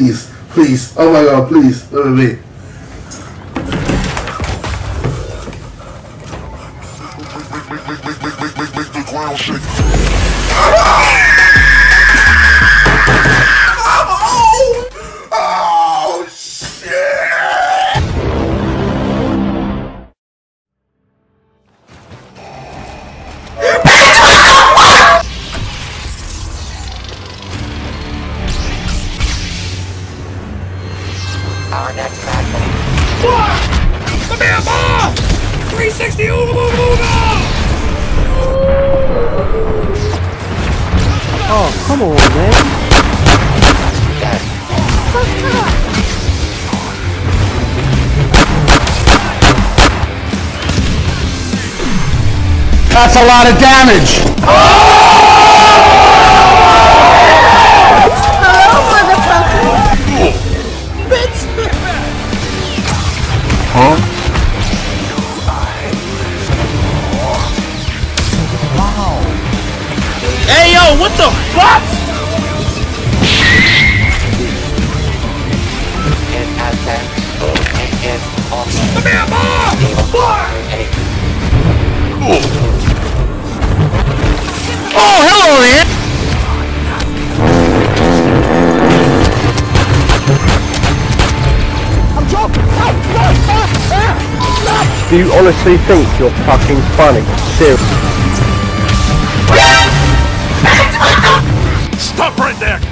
Please, please. Oh my god, please. Wait, wait, wait. Oh, Our next battle. The man ball! 360 Ooga Booga Booga! Oh, come on, man. That's a lot of damage. Hey what the fuck? In Aztec. It is also The man ball! eight. Oh, hello there! Do you honestly think you're fucking funny? Serious. Stop right there!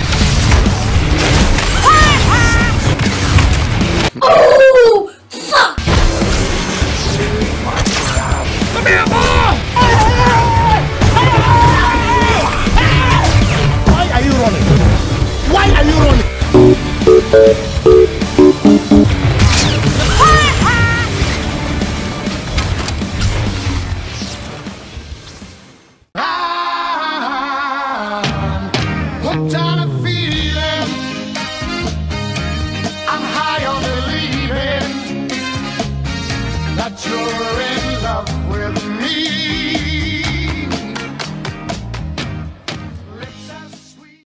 Believing